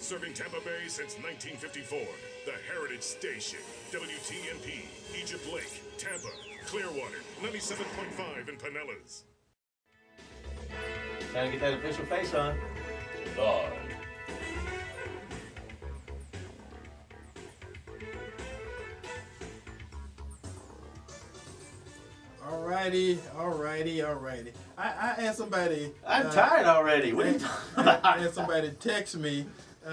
Serving Tampa Bay since 1954, the Heritage Station. WTMP, Egypt Lake, Tampa, Clearwater, 97.5 in Pinellas. Trying to get that official face on. Live. Alrighty, alrighty, alrighty. I, I had somebody. I'm uh, tired already. What are you I, talking about? I had somebody text me uh,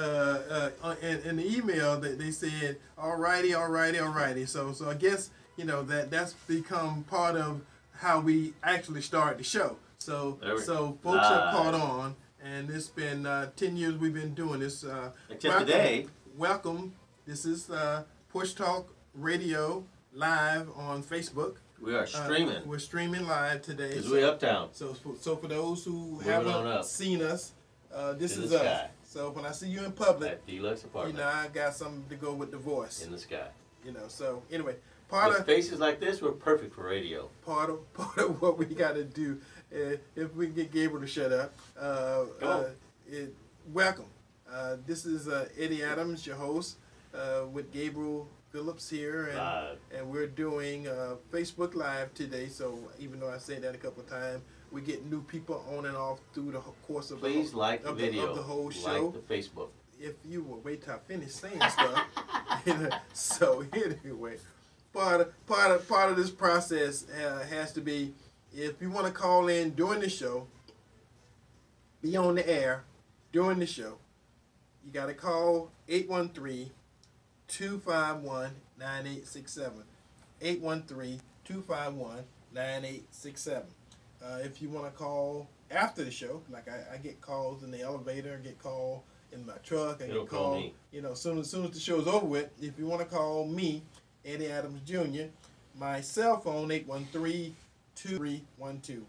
uh, in, in the email that they said, "Alrighty, alrighty, alrighty." So, so I guess you know that that's become part of how we actually start the show. So, so folks have caught on, and it's been uh, ten years we've been doing this. Uh, Except welcome- today. Welcome. This is uh, Porch Talk Radio live on Facebook. We are Uh, streaming. we're streaming live today. Because so- we uptown. so, for, so for those who Moving haven't seen us, uh, this In is us. sky. So when I see you in public, At Deluxe you know I got something to go with the voice. in the sky. You know. So anyway, part With of faces like this, we're perfect for radio. part of part of what we got to do, uh, if we can get Gabriel to shut up, uh, Go. uh, it, welcome. Uh, this is uh, Eddie Adams, your host, uh, with Gabriel Phillips here, and Live. and we're doing uh, Facebook Live today. So even though I said that a couple of times, we get new people on and off through the course of Please the, like the of video. of the whole show. Like the Facebook. if you will wait till I finish saying stuff. so anyway, part of, part of part of this process uh, has to be if you want to call in during the show, be on the air during the show. You got to call 813 251 9867. 813 251 9867. Uh, If you want to call after the show, like I, I get calls in the elevator, I get called in my truck, I It'll get call called, me. you know, soon as, soon as the show's over with, if you want to call me, Eddie Adams Jr., my cell phone, 813 2312.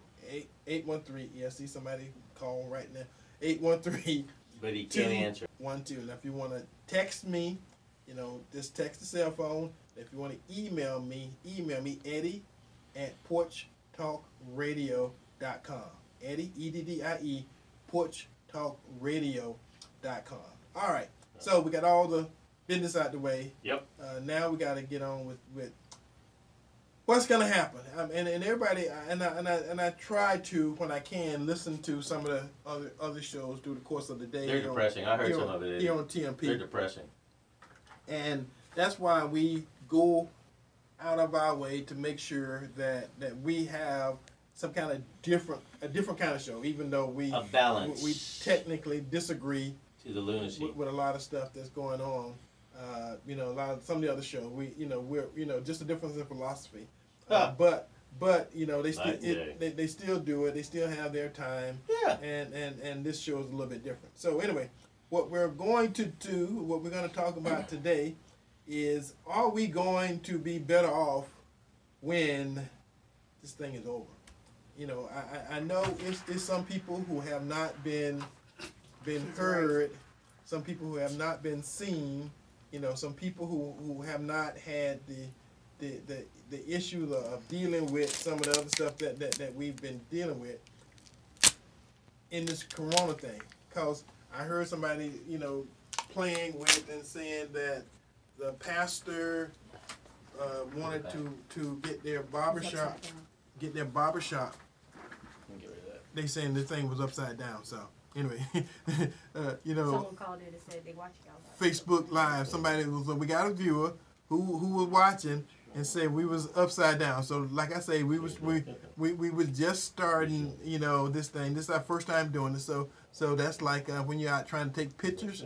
813, yeah, see somebody call right now. 813 But he can't answer. one two. And if you want to text me, you know, just text the cell phone. If you want to email me, email me Eddie at porchtalkradio.com. Eddie E D D I E porchtalkradio.com. All right. So we got all the business out the way. Yep. Uh, now we got to get on with with what's gonna happen. Um, and and everybody and I, and I and I try to when I can listen to some of the other other shows through the course of the day. They're here on- depressing. I heard some on- of it. here on TMP. They're depressing. And that's why we go out of our way to make sure that that we have some kind of different a different kind of show, even though we A balance. we technically disagree to the lunacy. with, with a lot of stuff that's going on. Uh, you know, a lot of some of the other shows, we you know we're you know just a difference in philosophy. Uh, Huh. but but you know they still Night and day. it, they, they still do it. They still have their time. Yeah. And and and this show is a little bit different. So anyway, what we're going to do, what we're going to talk about today, is are we going to be better off when this thing is over? You know, I, I- I know it's, it's some people who have not been been heard, some people who have not been seen, you know, some people who, who have not had the the, the, the issue of dealing with some of the other stuff that, that, that we've been dealing with in this corona thing. Cause I heard somebody, you know, playing with and saying that the pastor uh, wanted to, to get their barbershop get their barbershop Get rid of that. they saying the thing was upside down. So anyway, uh, you know, Someone called in and said they watch y'all. Facebook Live, somebody was we got a viewer who who was watching and said we was upside down. So like I say, we was we we, we was just starting, you know, this thing. This is our first time doing it. So so that's like uh, when you're out trying to take pictures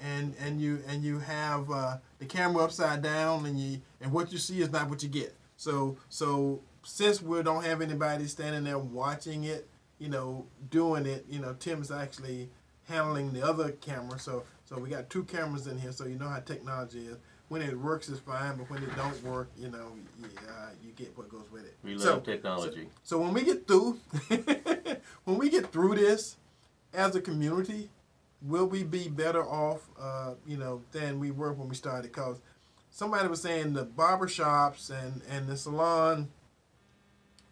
and and you and you have uh, the camera upside down and you and what you see is not what you get. So so since we don't have anybody standing there watching it, you know, doing it, you know, Tim's actually handling the other camera. So so we got two cameras in here, so you know how technology is. When it works, it's fine, but when it don't work, you know, you, uh, you get what goes with it. We So- love technology. so when we get through, when we get through this, as a community, will we be better off, uh, you know, than we were when we started? Because somebody was saying the barber shops and and the salon,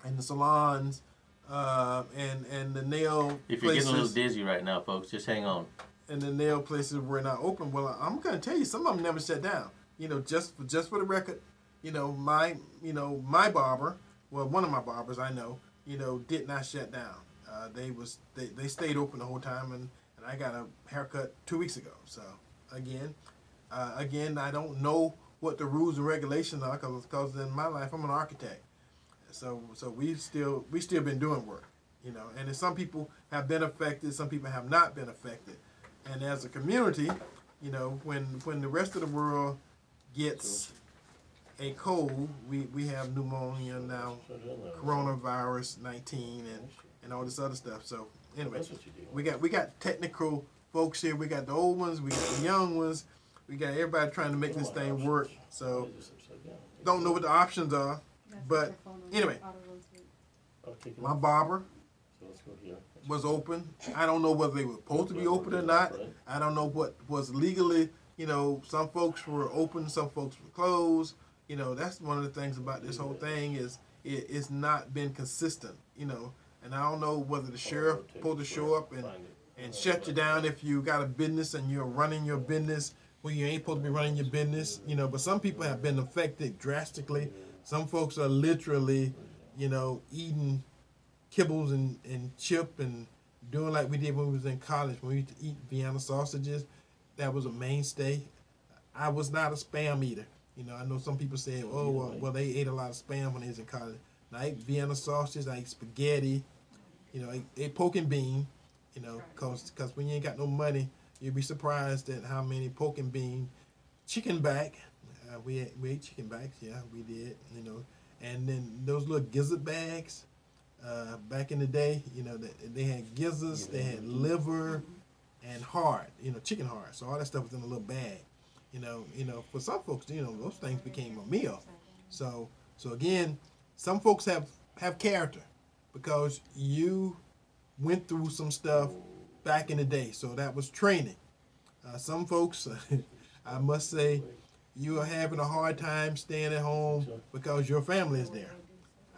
and the salons, uh, and and the nail If you're getting a little dizzy right now, folks, just hang on. and the nail places were not open. Well, I'm gonna tell you, some of them never shut down. You know, just for, just for the record, you know, my you know my barber, well, one of my barbers I know, you know, did not shut down. Uh, they was they, they stayed open the whole time, and, and I got a haircut two weeks ago. So again, uh, again, I don't know what the rules and regulations are because in my life I'm an architect. So so we still we still been doing work, you know. And some people have been affected, some people have not been affected. And as a community, you know, when when the rest of the world gets a cold, we, we have pneumonia now, coronavirus nineteen and, and all this other stuff. So anyway, That's what you do. we got we got technical folks here. We got the old ones, we got the young ones, we got everybody trying to make this thing work. So don't know what the options are. But anyway, my barber So let's go here. was open. I don't know whether they were supposed to be open or not. I don't know what was legally. You know, some folks were open, some folks were closed. You know, that's one of the things about this whole thing is it, it's not been consistent. You know, and I don't know whether the sheriff supposed the show up and and shut you down if you got a business and you're running your business when you ain't supposed to be running your business. You know, but some people have been affected drastically. Some folks are literally, you know, eating kibbles and, and chip and doing like we did when we was in college when we used to eat Vienna sausages. That was a mainstay. I was not a spam eater. You know, I know some people say, oh, well, well they ate a lot of spam when they was in college. And I ate Vienna sausages, I ate spaghetti, you know, I ate pork and bean, you know, cause, cause when you ain't got no money, you'd be surprised at how many pork and bean, chicken back. Uh, we ate, we ate chicken backs, yeah, we did, you know, and then those little gizzard bags. Uh, back in the day, you know, they, they had gizzards, they had liver, and heart, you know, chicken heart. So all that stuff was in a little bag. You know, you know, for some folks, you know, those things became a meal. So, so again, some folks have have character because you went through some stuff back in the day. So that was training. Uh, some folks, I must say, you are having a hard time staying at home because your family is there.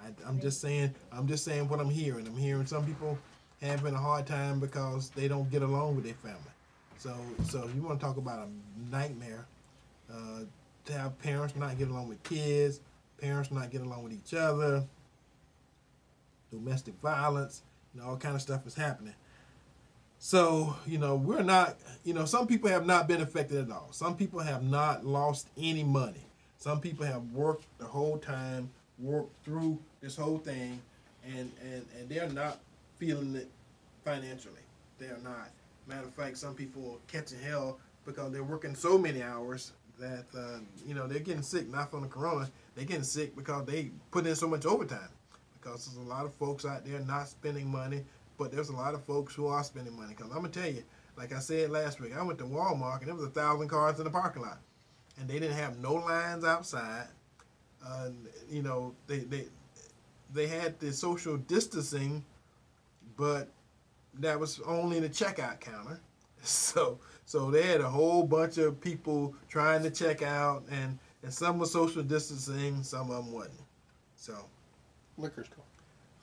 I, I'm just saying. I'm just saying what I'm hearing. I'm hearing some people having a hard time because they don't get along with their family. So, so you want to talk about a nightmare uh, to have parents not get along with kids, parents not getting along with each other, domestic violence, you know, all kind of stuff is happening. So, you know, we're not, you know, some people have not been affected at all. Some people have not lost any money. Some people have worked the whole time, worked through this whole thing, and, and, and they're not feeling it financially. They're not. Matter of fact, some people are catching hell because they're working so many hours that, uh, you know, they're getting sick, not from the corona. They're getting sick because they put in so much overtime. Because there's a lot of folks out there not spending money, but there's a lot of folks who are spending money. Because I'm going to tell you, like I said last week, I went to Walmart and there was a thousand cars in the parking lot. And they didn't have no lines outside. Uh, you know, they, they, they had the social distancing, but that was only in the checkout counter. So so they had a whole bunch of people trying to check out, and and some were social distancing, some of them wasn't. So Liquor store.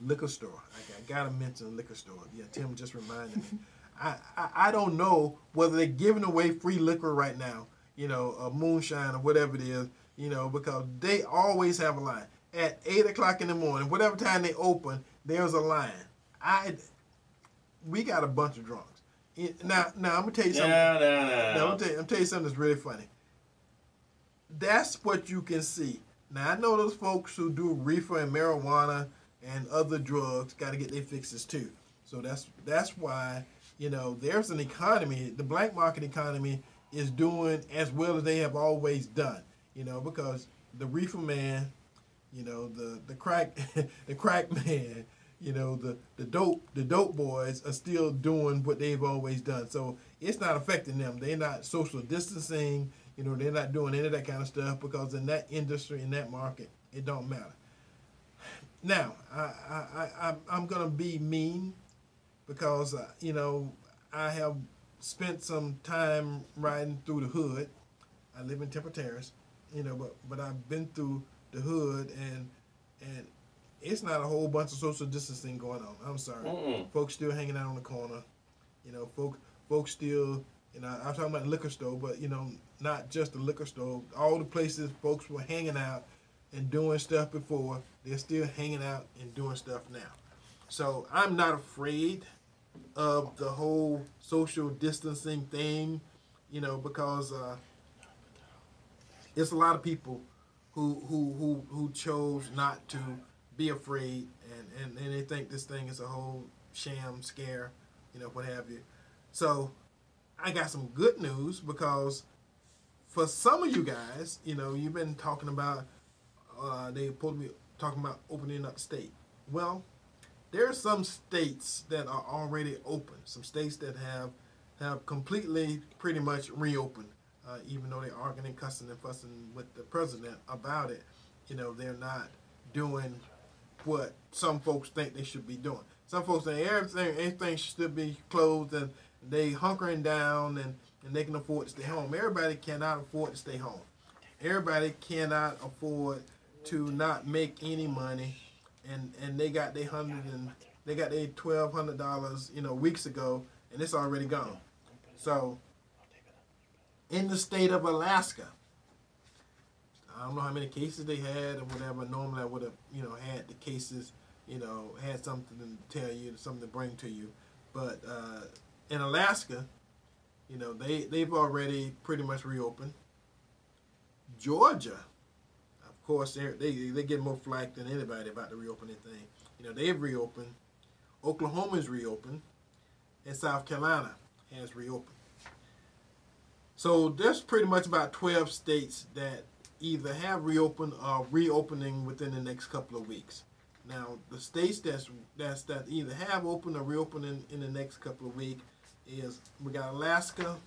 liquor store, I, I gotta mention liquor store. Yeah, Tim just reminded me. I, I I don't know whether they're giving away free liquor right now. You know, a moonshine or whatever it is. You know, because they always have a line at eight o'clock in the morning, whatever time they open. There's a line. I we got a bunch of drunks. Now, now I'm gonna tell you something. No, no, Now, I'm gonna tell you, I'm tell you something that's really funny. That's what you can see. Now I know those folks who do reefer and marijuana and other drugs got to get their fixes too. So that's that's why you know there's an economy. The black market economy is doing as well as they have always done. You know because the reefer man, you know the the crack the crack man, you know the the dope the dope boys are still doing what they've always done. So it's not affecting them. They're not social distancing. You know they're not doing any of that kind of stuff because in that industry in that market it don't matter. Now I I, I I'm- gonna be mean because uh, you know I have spent some time riding through the hood. I live in Temple Terrace, you know, but but I've been through the hood and and it's not a whole bunch of social distancing going on. I'm sorry, Mm-mm. folks still hanging out on the corner. You know, folk folks still You know, I'm talking about the liquor store, but you know, not just the liquor store. All the places folks were hanging out and doing stuff before, they're still hanging out and doing stuff now. So I'm not afraid of the whole social distancing thing, you know, because uh, it's a lot of people who who who who chose not to be afraid and, and, and they think this thing is a whole sham scare, you know, what have you. So I got some good news because for some of you guys, you know, you've been talking about uh, they to be talking about opening up state. Well, there are some states that are already open. Some states that have have completely, pretty much reopened. Uh, even though they're arguing and cussing and fussing with the president about it, you know, they're not doing what some folks think they should be doing. Some folks think everything, everything should be closed and they hunkering down and, and they can afford to stay home. Everybody cannot afford to stay home. Everybody cannot afford to not make any money and and they got their hundred and they got their twelve hundred dollars, you know, weeks ago, and it's already gone. So, in the state of Alaska, I don't know how many cases they had or whatever. Normally, I would have, you know, had the cases, you know, had something to tell you, something to bring to you. But uh, in Alaska, you know, they they've already pretty much reopened. Georgia, of course, they they get more flack than anybody about the reopening thing. You know, they've reopened. Oklahoma's reopened, and South Carolina has reopened. So there's pretty much about 12 states that either have reopened or uh, reopening within the next couple of weeks. Now, the states that's that's that either have opened or reopening in the next couple of weeks is we got Alaska,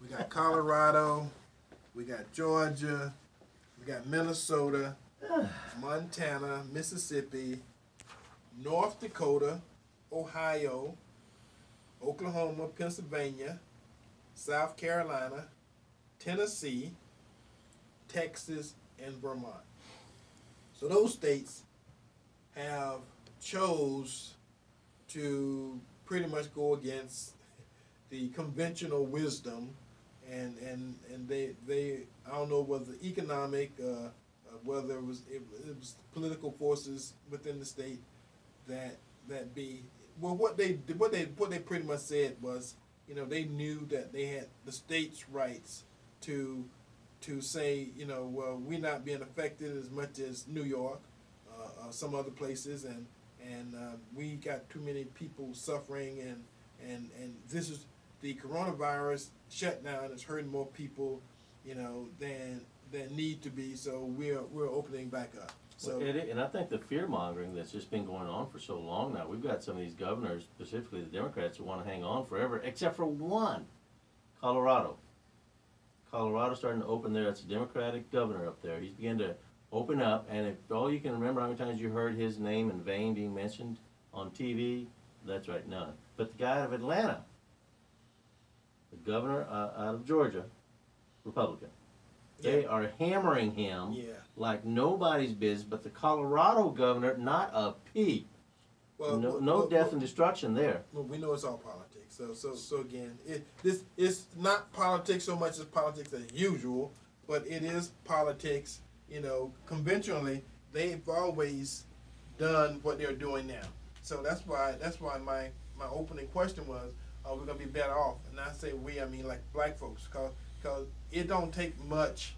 we got Colorado, we got Georgia, we got Minnesota, Montana, Mississippi, North Dakota, Ohio, Oklahoma, Pennsylvania, South Carolina, Tennessee, Texas, and Vermont. So those states have chose to pretty much go against the conventional wisdom and and and they they I don't know whether economic uh, uh, whether it was it, it was political forces within the state that that be well what they what they what they pretty much said was you know they knew that they had the state's rights to to say you know well we're not being affected as much as New York uh, uh, some other places and and uh, we got too many people suffering and and and this is the coronavirus shutdown is hurting more people you know than than need to be so we're we're opening back up so Well, and I think the fear mongering that's just been going on for so long now, we've got some of these governors, specifically the Democrats, who want to hang on forever, except for one Colorado. Colorado starting to open there. That's a Democratic governor up there. He's beginning to open up, and if all you can remember how many times you heard his name in vain being mentioned on TV, that's right, none. But the guy out of Atlanta, the governor uh, out of Georgia, Republican, they Yeah. are hammering him yeah like nobody's business, but the Colorado governor, not a peep. well no no well, death well, and destruction there. Well, we know it's all politics. So, so, so again, it this it's not politics so much as politics as usual, but it is politics. You know, conventionally, they've always done what they're doing now. So that's why that's why my my opening question was, are we gonna be better off? And I say we, I mean like black folks, cause cause it don't take much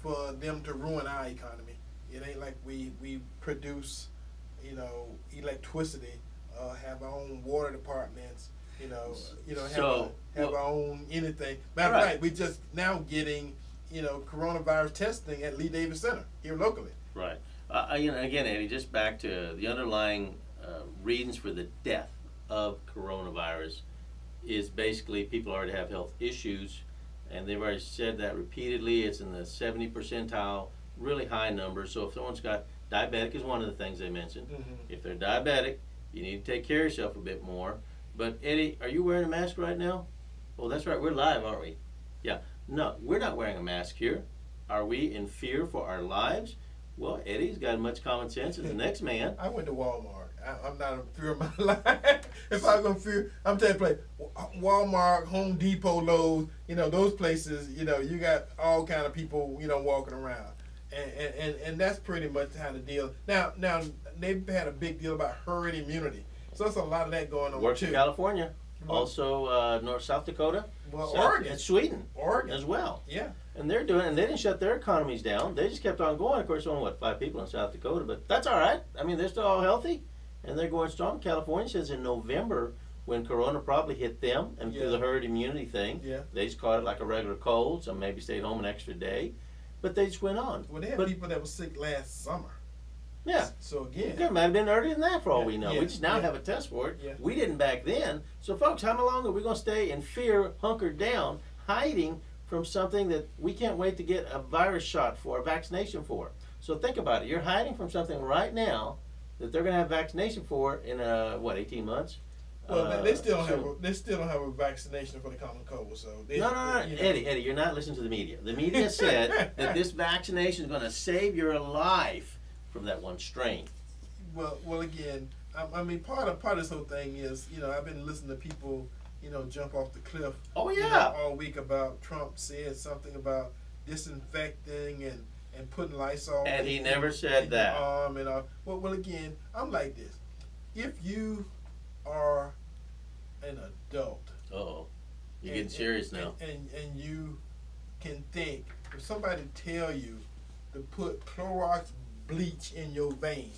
for them to ruin our economy. It ain't like we we produce, you know, electricity, uh, have our own water departments, you know, you know, have, So, a, have well- our own anything. Matter of Right. fact, we're just now getting, you know, coronavirus testing at Lee Davis Center here locally. Right. Uh, you know, again, Eddie, just back to the underlying uh, reasons for the death of coronavirus is basically people already have health issues, and they've already said that repeatedly. It's in the 70 percentile, really high number. So if someone's got diabetic is one of the things they mentioned. Mhm. If they're diabetic, you need to take care of yourself a bit more. But Eddie, are you wearing a mask right now? Oh, that's right. We're live, aren't we? Yeah. No, we're not wearing a mask here. Are we in fear for our lives? Well, Eddie's got much common sense as the next man. I went to Walmart. I, I'm not in fear of my life. if I'm gonna fear, I'm telling you, play Walmart, Home Depot, Lowe's, you know, those places, you know, you got all kind of people, you know, walking around. And, and, and, and that's pretty much how the deal. Now, now they've had a big deal about herd immunity, so there's a lot of that going on Works too. in California, Well- also uh, North South Dakota, Well, South- Oregon, and Sweden Oregon, as well. yeah. And they're doing, and they didn't shut their economies down. They just kept on going. Of course, only what five people in South Dakota, but that's all right. I mean, they're still all healthy, and they're going strong. California says in November, when Corona probably hit them, and through the herd immunity thing, Yeah. they just caught it like a regular cold. so maybe stayed home an extra day, but they just went on. Well, they had But- people that were sick last summer. Yeah. So again, It might have been earlier than that for all Yeah, we know. yeah, we just now yeah. have a test for it. We didn't back then. So, folks, how long are we going to stay in fear, hunkered down, hiding from something that we can't wait to get a virus shot for, a vaccination for? So, think about it. You're hiding from something right now that they're going to have vaccination for in, uh, what, 18 months? well, Uh, they, still don't so- have a, they still don't have a vaccination for the common cold. So they, No, no, no, you know. Eddie, Eddie, you're not listening to the media. The media said that this vaccination is going to save your life from that one strain. Well, well, again, I, I mean, part of part of this whole thing is, you know, I've been listening to people, you know, jump off the cliff. Oh, you know, yeah. all week about Trump said something about disinfecting and and putting Lysol. And he never said that. Arm and all. Well, well, again, I'm like this. If you are an adult, oh. You're and- getting serious and, now. and and you can think if somebody tell you to put Clorox bleach in your vein,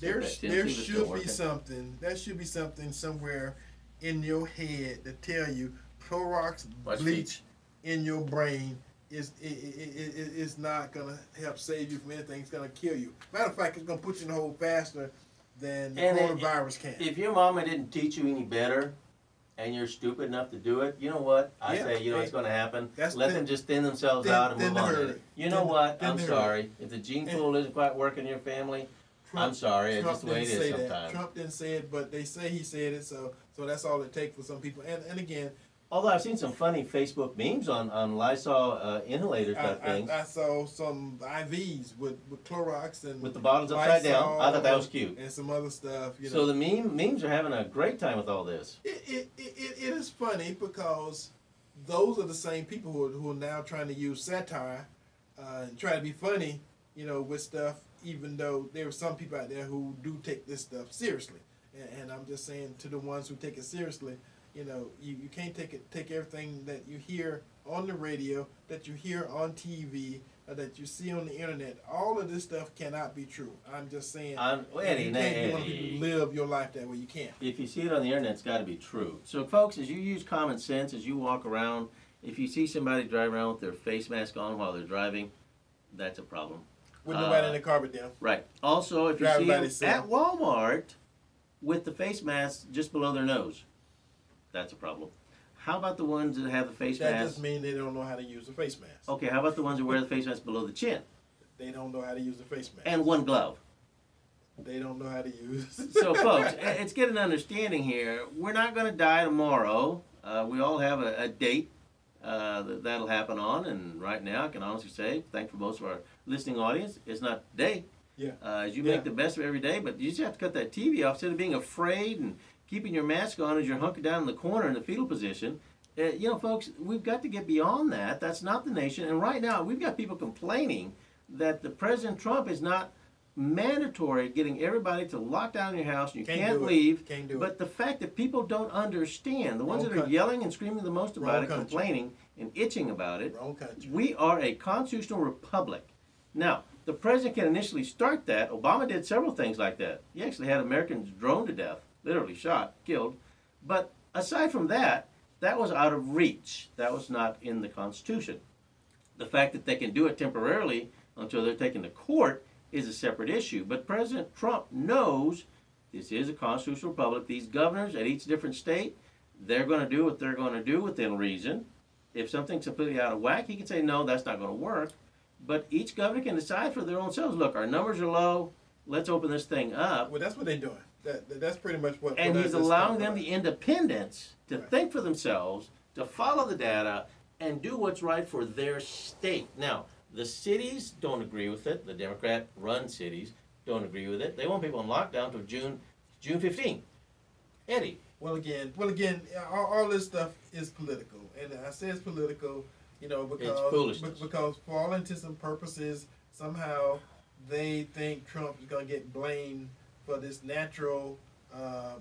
there that there Tennessee was still should be something. There should be something somewhere in your head to tell you Clorox bleach in your brain is i- i- i- i- is not gonna help save you from anything. It's gonna kill you. Matter of fact, it's gonna put you in the hole faster than the And it- coronavirus can. If your mama didn't teach you any better, and you're stupid enough to do it, you know what? I Yeah, say, you know hey, what's going to happen. that's Let thin- them just thin themselves thin- out and move on. You know Thin- what? I'm sorry. If the gene pool isn't quite working in your family, I'm Trump- sorry. It's Trump just the way it didn't say that. sometimes. Trump didn't say it, but they say he said it, so so that's all it takes for some people. And and again, Although I've seen some funny Facebook memes on on Lysol uh, inhaler I, things I, I saw some IVs with, with Clorox and with the bottles upside down. I thought that was cute. and some other stuff. You know, So the meme memes are having a great time with all this. it, it, it, it, it is funny because those are the same people who are, who are now trying to use satire uh, and try to be funny, you know, with stuff. Even though there are some people out there who do take this stuff seriously, and, and I'm just saying to the ones who take it seriously, you know, you, you can't take it take everything that you hear on the radio, that you hear on TV, that you see on the internet. All of this stuff cannot be true. I'm just saying. I'm, well, Eddie, you can't be one of Eddie, live your life that way. You can't. if you see it on the internet, it's got to be true. So, folks, as you use common sense, as you walk around, if you see somebody driving around with their face mask on while they're driving, that's a problem. With nobody Uh, in the car but them. Right. Also, if you see them at Walmart with the face mask just below their nose, that's a problem. How about the ones that have the face mask? That mask? just means they don't know how to use the face mask. Okay, how about the ones that wear the face mask below the chin They don't know how to use the face mask. and one glove? they don't know how to use. So, folks, it's getting an understanding here. We're not going to die tomorrow. Uh, we all have a, a date uh, that that'll happen on, and right now, I can honestly say, thank for most of our listening audience, it's not today. Yeah. Uh, as you Yeah. make the best of every day, but you just have to cut that TV off instead of being afraid and keeping your mask on as you're hunkered down in the corner in the fetal position. Uh, you know, folks, we've got to get beyond that. That's not the nation. And right now, we've got people complaining that the President Trump is not mandatory getting everybody to lock down in your house and you Can't can't, it. leave. Can't do But the fact that people don't understand, the ones Wrong that are country. yelling and screaming the most about Wrong it, country. complaining and itching about it, it. We are a constitutional republic. Now, the president can initially start that. Obama did several things like that. He actually had Americans droned to death, literally shot, killed. But aside from that, that was out of reach. That was not in the Constitution. The fact that they can do it temporarily until they're taken to court is a separate issue. But President Trump knows this is a constitutional republic. These governors at each different state, they're going to do what they're going to do within reason. If something's completely out of whack, he can say, no, that's not going to work. But each governor can decide for their own selves. Look, our numbers are low. Let's open this thing up. Well, that's what they're doing. That, that- that's pretty much what. And what he's I allowing them about. the independence to Right. think for themselves, to follow the data, and do what's right for their state. Now, the cities don't agree with it. The Democrat-run cities don't agree with it. They want people on lockdown until June, June 15. Eddie, Well, again, well, again, all, all this stuff is political, and I say it's political, you know, because foolishness. be- because for all intents and purposes, somehow they think Trump is going to get blamed for this natural uh,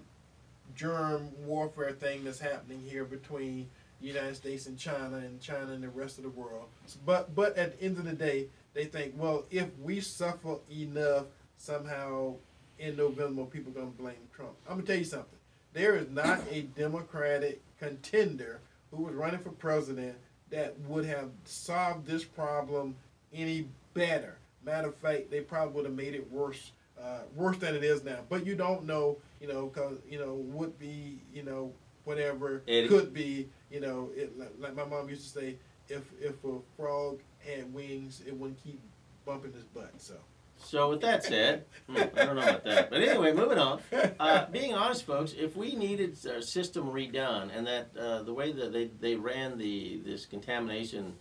germ warfare thing that's happening here between the United States and China, and China and the rest of the world. But but at the end of the day, they think, well, if we suffer enough, somehow in November, people are gonna blame Trump. I'm gonna tell you something. There is not a Democratic contender who was running for president that would have solved this problem any better. Matter of fact, they probably would have made it worse, uh, worse than it is now. But you don't know, you know, because you know would be, you know, whatever Eddie. could be, you know, it like, like my mom used to say, if if a frog had wings, it wouldn't keep bumping his butt. So. So with that said, hmm, I don't know about that, but anyway, moving on. Uh, being honest, folks, if we needed our system redone, and that uh, the way that they, they ran the this contamination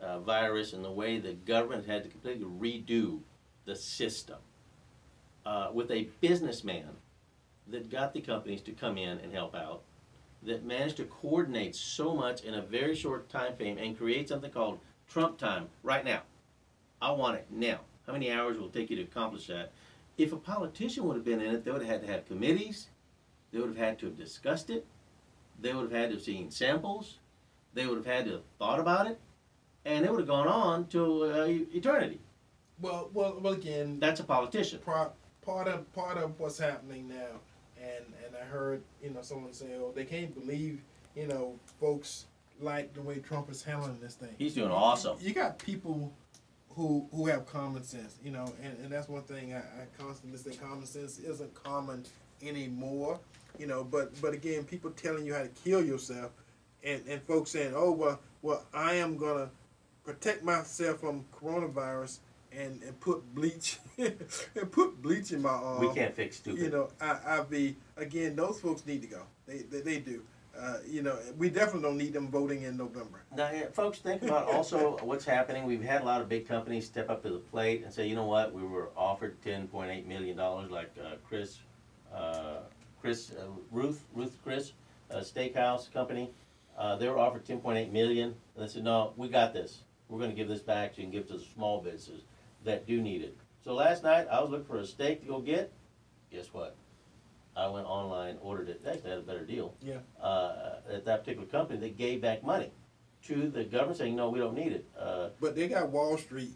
uh, virus, and the way the government had to completely redo the system, uh, with a businessman that got the companies to come in and help out, that managed to coordinate so much in a very short time frame and create something called Trump time right now. I want it now. How many hours will it take you to accomplish that? If a politician would have been in it, they would have had to have committees. They would have had to have discussed it. They would have had to have seen samples. They would have had to have thought about it. And it would have gone on to uh, eternity. Well, well, well. Again, That's a politician. part part of part of what's happening now, and and I heard you know someone say, oh, they can't believe you know folks like the way Trump is handling this thing. He's doing awesome. You got people who who have common sense, you know, and, and that's one thing I, I constantly say common sense isn't common anymore, you know. But but again, people telling you how to kill yourself, and and folks saying, oh well, well I am gonna protect myself from coronavirus and and put bleach and put bleach in my arm. We can't fix stupid. You know, I I be again. Those folks need to go. They they, they do. Uh, you know, we definitely don't need them voting in November. Now, folks, think about also what's happening. We've had a lot of big companies step up to the plate and say, you know what, we were offered ten point eight million dollars, like uh, Chris, uh, Chris, uh, Ruth, Ruth Chris, uh, Steakhouse Company. Uh, they were offered ten point eight million, and they said, no, we got this. We're going to give this back to you and give it to the small businesses that do need it. So last night I was looking for a steak to go get. Guess what? I went online, ordered it. Actually, had a better deal Yeah. uh, at that particular company they gave back money to the government saying, no, we don't need it. Uh, But they got Wall Street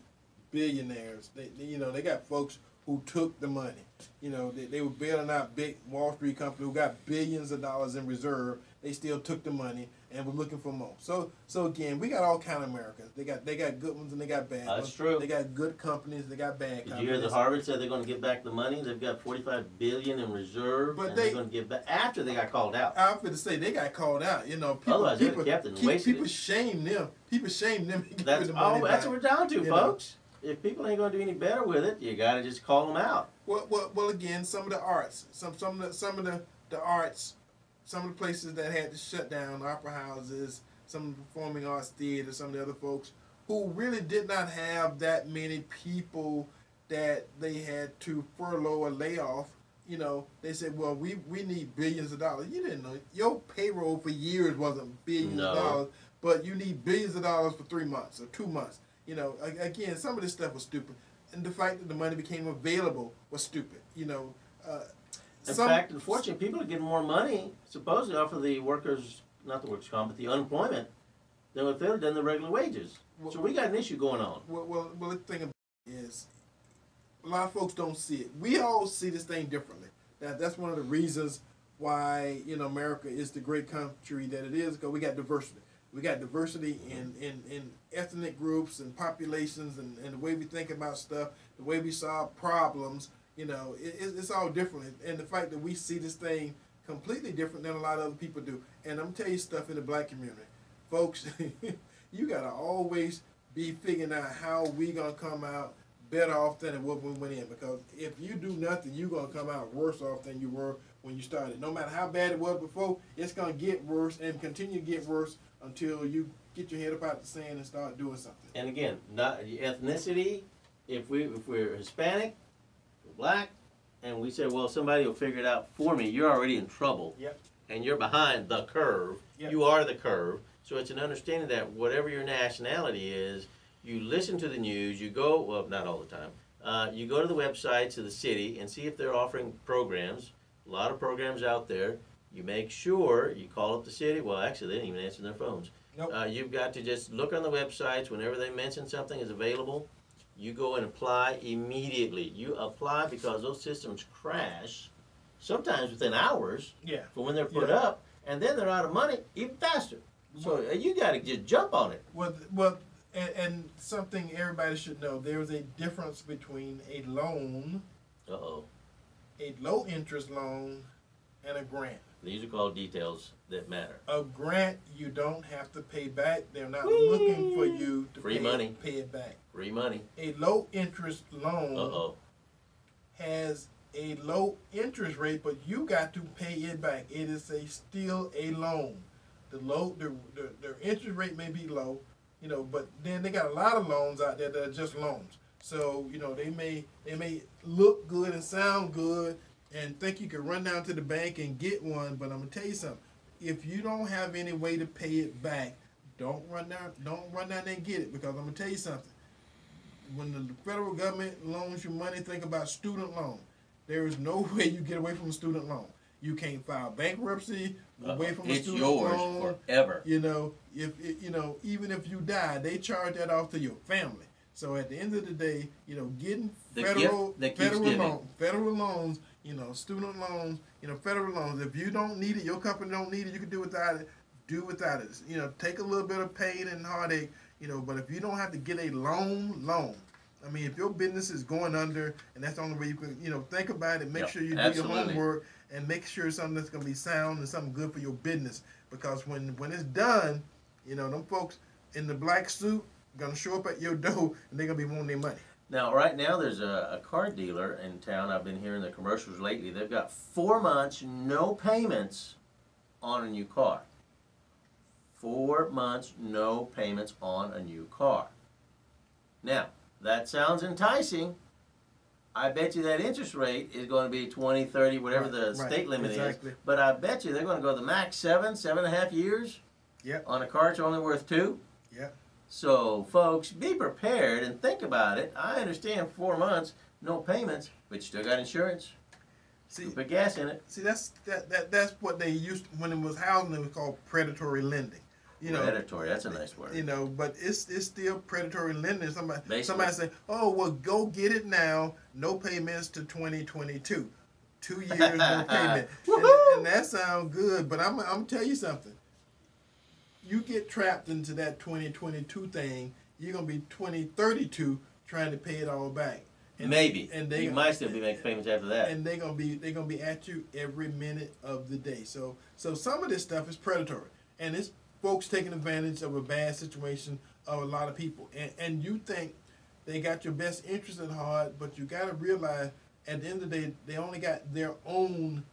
billionaires. They, they- you know, they got folks who took the money. You know, they, they were bailing out big Wall Street companies who got billions of dollars in reserve. They still took the money and we're looking for more. So, so again, we got all kind of Americans. They got they got good ones and they got bad That's ones. true. They got good companies. They got bad did you companies. hear the Harvard said they're going to give back the money? They've got 45 billion in reserve, But and they- are going to give back after they got called out. I'm going to say they got called out. You know, people, Otherwise, people, kept keep- people it. shame them. People shame them. That's the oh, that's what we're down to, You know. folks. If people ain't going to do any better with it, you got to just call them out. Well, well, well. Again, some of the arts, some some of the some of the, the arts, some of the places that had to shut down, opera houses, some of the performing arts theaters, some of the other folks who really did not have that many people that they had to furlough or lay off. You know, they said, "Well, we we need billions of dollars." You didn't know your payroll for years wasn't billions No. of dollars, but you need billions of dollars for three months or two months. You know, again, some of this stuff was stupid, and the fact that the money became available was stupid. You know, uh, In some- fact, unfortunately, people are getting more money supposedly off of the workers, not the workers' comp, but the unemployment than if they'd done the regular wages. So we got an issue going on. Well, well, well, the thing about it is, a lot of folks don't see it. We all see this thing differently. That that's one of the reasons why you know America is the great country that it is because we got diversity. We got diversity mm-hmm. in, in, in ethnic groups and populations and, and the way we think about stuff, the way we solve problems. You know, it, it- it's all different. And the fact that we see this thing completely different than a lot of other people do. And I'm telling you stuff in the black community, folks. you gotta always be figuring out how we gonna come out better off than what we went in. Because if you do nothing, you're gonna come out worse off than you were when you started. No matter how bad it was before, it's gonna get worse and continue to get worse until you get your head up out the sand and start doing something. And again, not ethnicity. If we if we're Hispanic, black, and we said, well, somebody will figure it out for me. You're already in trouble. Yep. and you're behind the curve. Yep. You are the curve. So it's an understanding that whatever your nationality is, you listen to the news. You go well, not all the time. Uh, you go to the websites of the city and see if they're offering programs. A lot of programs out there. You make sure you call up the city. Well, actually, they didn't even answer their phones. Nope. Uh, you've got to just look on the websites whenever they mention something is available. You go and apply immediately. You apply because those systems crash, sometimes within hours Yeah. from when they're put Yeah. up, and then they're out of money even faster. So uh, you got to just jump on it. Well, well, and, and something everybody should know: there's a difference between a loan, Uh oh. a low interest loan, and a grant. These are called details that matter. A grant you don't have to pay back. They're not Whee! looking for you to Free pay, money. pay it back. Free money. A low interest loan Uh oh. has a low interest rate, but you got to pay it back. It is a still a loan. The low the, the, the interest rate may be low, you know, but then they got a lot of loans out there that are just loans. So, you know, they may they may look good and sound good and think you can run down to the bank and get one, but I'm gonna tell you something. If you don't have any way to pay it back, don't run down don't run down there and get it because I'm gonna tell you something when the federal government loans you money, think about student loan. There is no way you get away from a student loan. You can't file bankruptcy uh-uh. away from a It's student yours loan. forever. You know, if it, you know, even if you die, they charge that off to your family. So at the end of the day, you know, getting The federal gift that keeps federal loan, federal loans, you know, student loans, you know, federal loans. If you don't need it, your company don't need it, you can do without it. Do without it. You know, take a little bit of pain and heartache, you know, but if you don't have to get a loan, loan. I mean, if your business is going under, and that's the only way you can, you know, think about it. Make Yep, sure you do your homework and make sure something that's going to be sound and something good for your business. Because when when it's done, you know, them folks in the black suit gonna show up at your door and they're gonna be wanting their money. Now, right now, there's a, a car dealer in town. I've been hearing the commercials lately. They've got four months, no payments on a new car. Four months, no payments on a new car. Now, that sounds enticing. I bet you that interest rate is going to be 20, 30, whatever Right, the right, state limit exactly. is. But I bet you they're going to go the max seven, seven and a half years Yep. on a car that's only worth two. Yep. So, folks, be prepared and think about it. I understand four months, no payments, but you still got insurance. See, You put gas in it. see, that's that, that that's what they used when it was housing. It was called predatory lending. You know, Predatory, that's a nice word. you know, but it's it's still predatory lending. Somebody Basically. somebody say, "Oh, well, go get it now. No payments to 2022. Two years no payment." and, and that sounds good, but I'm I'm tell you something. You get trapped into that 2022 thing, you're gonna be 2032 trying to pay it all back. And Maybe. and they you might still be making payments after that. and they're gonna be they're gonna be at you every minute of the day. So so some of this stuff is predatory, and it's folks taking advantage of a bad situation of a lot of people. And and you think they got your best interest at heart, but you got to realize at the end of the day they only got their own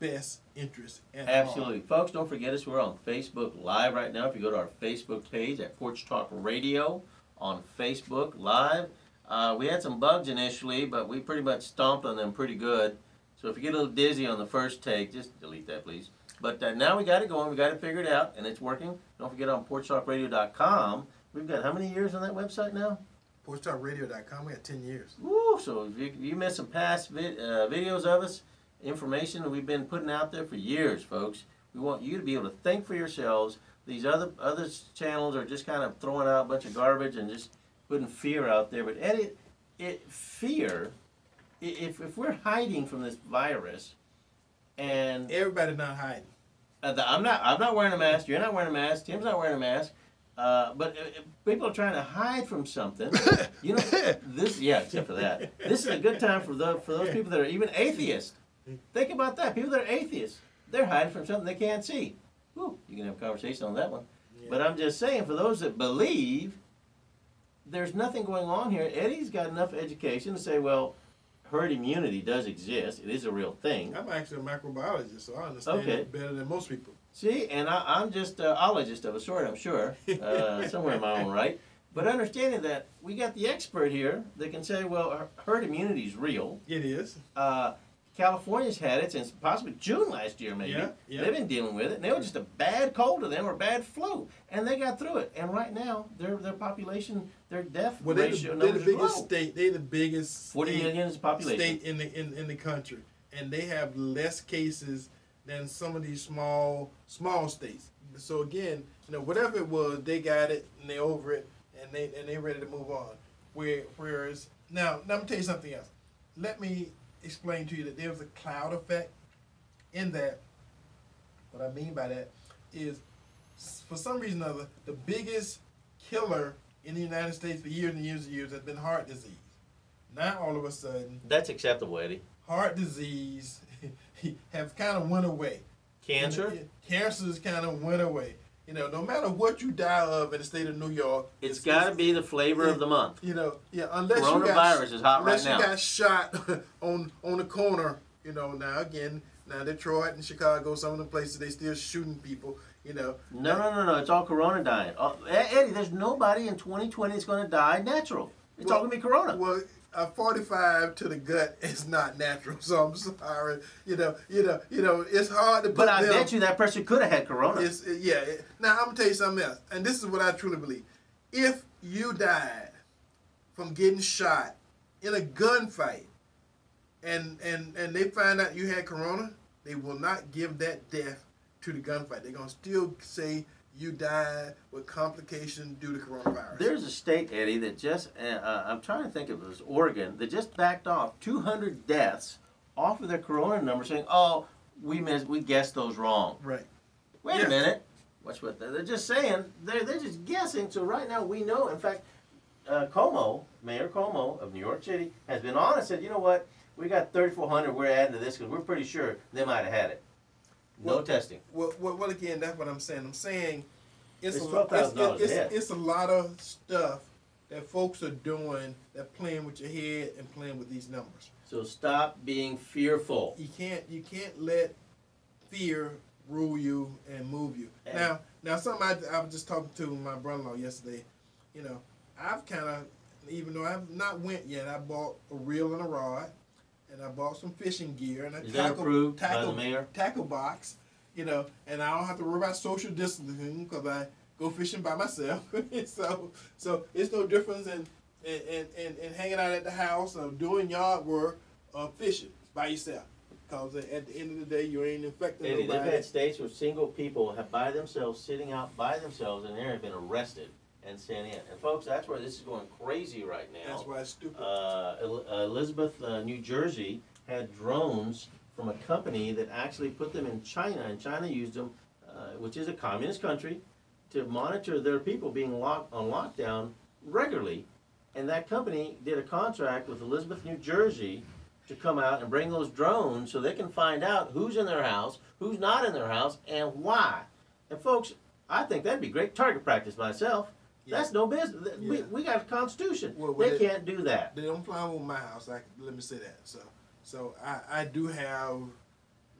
best interest at. Absolutely. Folks, don't forget us. We're on Facebook Live right now. If you go to our Facebook page at Porch Talk Radio on Facebook Live, uh, we had some bugs initially, but we pretty much stomped on them pretty good. So if you get a little dizzy on the first take, just delete that, please. But uh, now we got it going. We got it figured out, and it's working. Don't forget on PorchTalkRadio.com. We've got how many years on that website now? PorchTalkRadio.com. We had ten years. Woo! So if you, you missed some past vid, uh, videos of us, information that we've been putting out there for years, folks. We want you to be able to think for yourselves. These other other channels are just kind of throwing out a bunch of garbage and just putting fear out there. But Eddie, it fear. If if we're hiding from this virus, and everybody's not hiding. uh, I'm not. I'm not wearing a mask. You're not wearing a mask. Tim's not wearing a mask. Uh, but uh, uh, people are trying to hide from something. You know, this. Yeah, except for that. This is a good time for the for those people that are even atheists. Think about that. People that are atheists, they're hiding from something they can't see. Whew, you can have a conversation on that one. But I'm just saying, for those that believe, there's nothing going on here. Eddie's got enough education to say, well, herd immunity does exist. It is a real thing. I'm actually a microbiologist, so I understand Okay. it better than most people. See, and I, I'm just a ologist of a sort, I'm sure, uh, somewhere in my own right. But understanding that we got the expert here that can say, well, herd immunity is real. It is. Uh, California's had it since possibly June last year, maybe. Yeah, yeah. They've been dealing with it, and they were just a bad cold to them or bad flu, and they got through it. And right now, their their population, their death Well, they're the, ratio they're the numbers are biggest low. state. They're the biggest Forty state, million population. state in the in, in the country, and they have less cases than some of these small small states. So again, you know, whatever it was, they got it and they over it, and they and they ready to move on. Where whereas now, let me tell you something else. Let me explain to you that there's a cloud effect in that. What I mean by that is, for some reason or other, the biggest killer in the United States for years and years and years has been heart disease. Now all of a sudden, That's acceptable, Eddie. heart disease have kind of went away. Cancer. Cancer's kind of went away. You know, no matter what you die of in the state of New York, It's got to be the flavor of the month. You know, yeah. Unless you Coronavirus got, is hot right unless now. you got shot on on the corner. You know, now again, now Detroit and Chicago, some of the places they still shooting people. You know, No, no, no, no. It's all Corona dying. Oh, uh, E- Eddie, there's nobody in 2020 that's going to die natural. It's Well- all going to be Corona. Well, a 45 to the gut is not natural, so I'm sorry. You know, you know, you know, it's hard to but I them. bet you that person could have had Corona. It's yeah. it- now I'm gonna tell you something else, and this is what I truly believe. If you died from getting shot in a gunfight, and and and they find out you had corona, they will not give that death to the gunfight. They're gonna still say you died with complication due to coronavirus. There's a state, Eddie, that just, uh, uh, I'm trying to think of it was Oregon, that just backed off 200 deaths off of their Corona number saying, oh, we missed, we guessed those wrong. right. Wait Yeah. a minute. Watch what they're, they're just saying. They're, they're just guessing. So right now we know. In fact, uh, Cuomo, Mayor Cuomo of New York City, has been on and said, you know what? We got 3,400. We're adding to this because we're pretty sure they might have had it. No Well, testing. Well, well, well, again, that's what I'm saying. I'm saying it's, It's a, lo- it's, it's, a it's a lot of stuff that folks are doing that playing with your head and playing with these numbers. So stop being fearful. You can't you can't let fear rule you and move you. And- now, now something I, I was just talking to my brother-in-law yesterday. You know, I've kind of, even though I've not went yet, I bought a reel and a rod, and I bought some fishing gear and a Is that tackle by the tackle mayor? tackle box. You know, and I don't have to worry about social distancing because I go fishing by myself. so, so it's no difference in in, in, in in hanging out at the house or doing yard work or fishing by yourself. Because at the end of the day, you ain't infecting Eddie, they've nobody. had states where single people have by themselves, sitting out by themselves, and they have been arrested and sent in. And folks, that's where this is going crazy right now. That's why it's stupid. uh, El- uh, Elizabeth, uh, New Jersey, had drones from a company that actually put them in China, and China used them, uh, which is a communist country, to monitor their people being locked on lockdown regularly. And that company did a contract with Elizabeth, New Jersey, to come out and bring those drones so they can find out who's in their house, who's not in their house, and why. And folks, I think that'd be great target practice myself. That's no business. Th- We, we got a constitution. Well, they well, it- can't do that. They don't fly over my house. I, let me say that. So, so I, I do have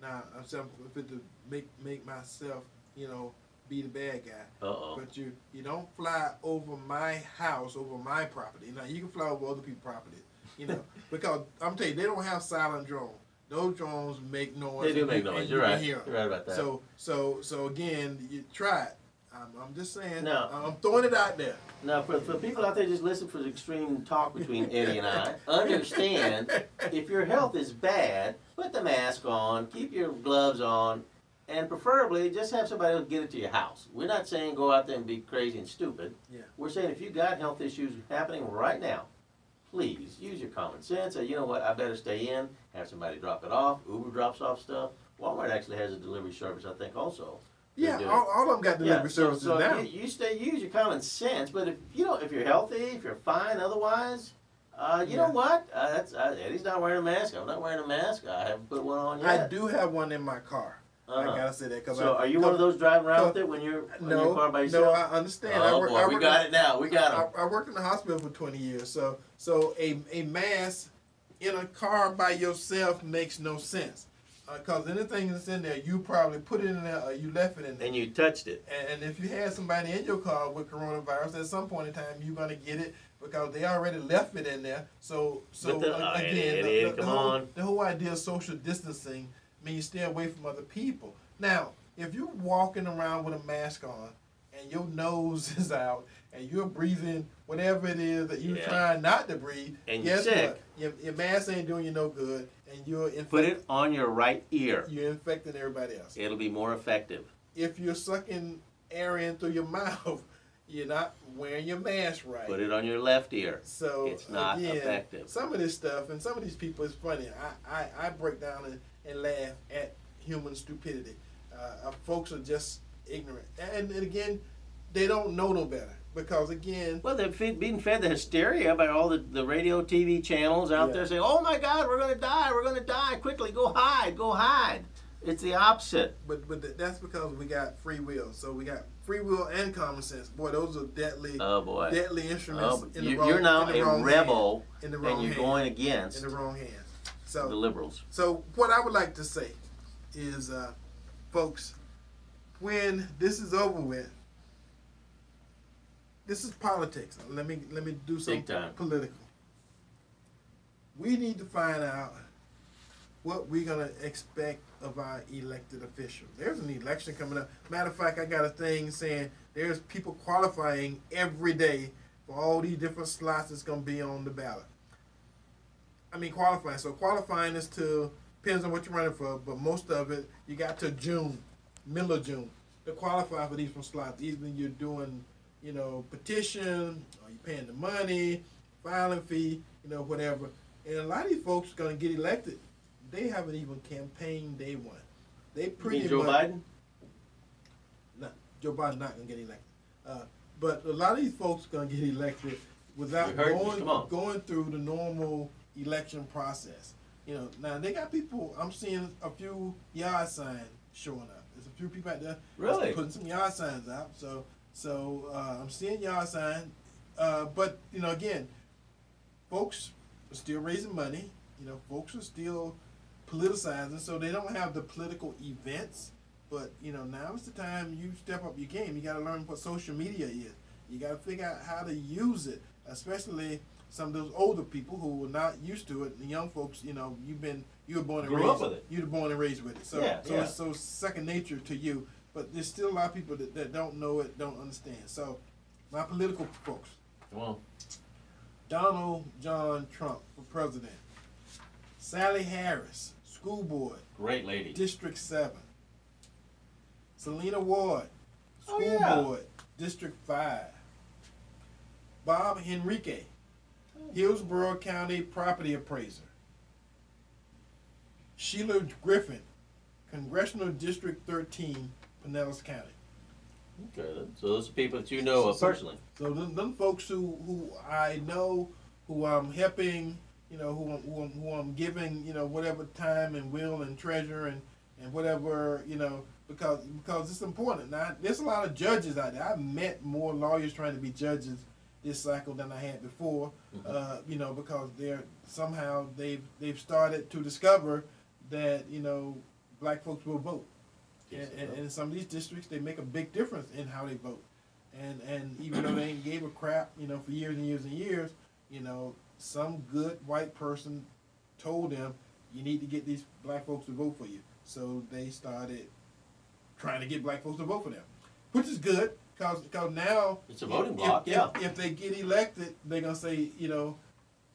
now. I'm saying fit to make make myself, you know, be the bad guy. Uh oh. But you you don't fly over my house, over my property. Now you can fly over other people's property, you know, because I'm telling you, they don't have silent drones. Those drones make noise. They do make noise. You're right. You're right about that. So so so again, you try it. I'm, I'm just saying. No. I'm throwing it out there. Now, for, for people out there just listen for the extreme talk between Eddie and I, understand if your health is bad, put the mask on, keep your gloves on, and preferably just have somebody else get it to your house. We're not saying go out there and be crazy and stupid. Yeah. We're saying if you got health issues happening right now, please use your common sense. Say, you know what, I better stay in, have somebody drop it off. Uber drops off stuff. Walmart actually has a delivery service, I think, also. Yeah, all, all of them got delivery so, services so now. You, you stay use your common sense, but if you know if you're healthy, if you're fine otherwise, uh, you know what? Uh, that's uh, Eddie's not wearing a mask. I'm not wearing a mask. I haven't put one on yet. I do have one in my car. I Uh-huh. gotta say that because So I, are you one of those driving around with it when you're in No, your car by yourself? no. I understand. I oh work, boy, I we work got in, it now. We got him. I, I worked in the hospital for 20 years, so so a a mask in a car by yourself makes no sense. Because anything that's in there, you probably put it in there or you left it in there. And you touched it. And, and if you had somebody in your car with coronavirus, at some point in time, you're gonna get it because they already left it in there. So, so the- uh, again, the, the- the whole, on. the whole idea of social distancing means stay away from other people. Now, if you're walking around with a mask on and your nose is out and you're breathing whatever it is that you're Yeah. trying not to breathe, And you're guess sick. what? Your, your mask ain't doing you no good, and you're Put it on your right ear. you're infecting everybody else It'll be more effective. if you're sucking air in through your mouth, you're not wearing your mask right. Put it on your left ear. so It's not again, effective. Some of this stuff and some of these people is funny. I, I, I break down and, and laugh at human stupidity. Uh, uh, folks are just ignorant, and, and again, they don't know no better because again, Well, they're feed, being fed the hysteria by all the, the radio, TV channels out Yeah. there saying, "Oh my God, we're going to die! We're going to die! Quickly, go hide! Go hide!" It's the opposite. but but that's because we got free will. So we got free will and common sense. Boy, those are deadly, Oh boy! deadly instruments. Oh, in the you, you're now a rebel, hand, in the wrong and you're hand, going against in the wrong hands. So the liberals. So what I would like to say is, uh, folks, when this is over with, this is politics. Let me let me do something political. We need to find out what we're gonna expect of our elected officials. There's an election coming up. Matter of fact, I got a thing saying there's people qualifying every day for all these different slots that's gonna be on the ballot. I mean qualifying. So qualifying is to depends on what you're running for, but most of it you got to June, middle of June to qualify for these different slots. Either you're doing, you know, petition, or you're paying the money, filing fee, you know, whatever. And a lot of these folks are gonna get elected. They haven't even campaigned day one. They You pretty Joe much Biden? not Joe Biden's not gonna get elected. Uh, but a lot of these folks are gonna get elected without You going going through the normal election process. You know, now they got people. I'm seeing a few yard signs showing up. There's a few people out there Really? putting some yard signs out. So so uh, I'm seeing yard signs. Uh, but you know, again, folks are still raising money. You know, folks are still politicizing, so they don't have the political events. But you know, now is the time you step up your game. You got to learn what social media is. You got to figure out how to use it, especially some of those older people who were not used to it. The young folks, you know, you've been you were born and Grew raised with it. You were born and raised with it. So Yeah, so yeah. it's so second nature to you. But there's still a lot of people that, that don't know it, don't understand. So my political folks, Come on. Donald John Trump for president. Sally Harris, school board, Great lady. District 7. Selena Ward, Oh, school yeah. board, District 5. Bob Henriquez, hmm. Hillsborough County property appraiser. Sheila Griffin, Congressional District 13, Pinellas County. Okay, so those are people that you know of So- personally. So them, them folks who, who I know, who I'm helping, you know, who I'm, who I'm, who I'm giving, you know, whatever time and will and treasure and, and whatever, you know, because because it's important. Now, there's a lot of judges out there. I've met more lawyers trying to be judges this cycle than I had before, uh, you know, because they're somehow they've they've started to discover that you know black folks will vote, and, and, and in some of these districts they make a big difference in how they vote and and even though they ain't gave a crap, you know, for years and years and years, you know, some good white person told them you need to get these black folks to vote for you. So they started trying to get black folks to vote for them, which is good because now It's a voting if, block, if, yeah. If they get elected, they're gonna say, you know,